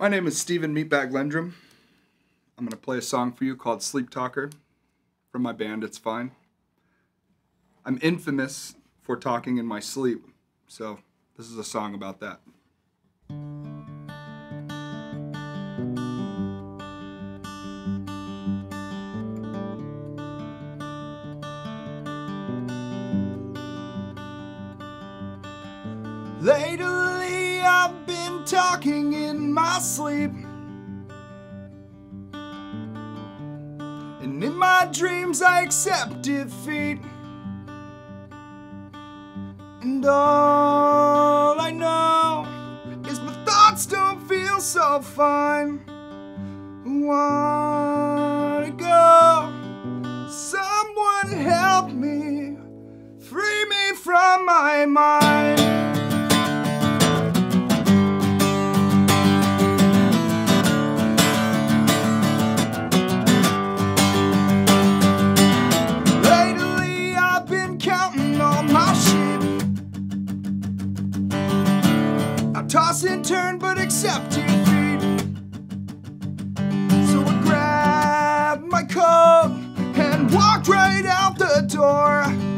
My name is Steven Meatbag Lendrum. I'm going to play a song for you called Sleep Talker from my band It's Fine. I'm infamous for talking in my sleep, so this is a song about that. Lately I've been talking in my sleep. And in my dreams I accept defeat. And all I know is my thoughts don't feel so fine. Wanna go? Someone help me, free me from my mind. Toss and turn but accept defeat. So I grabbed my coat and walked right out the door.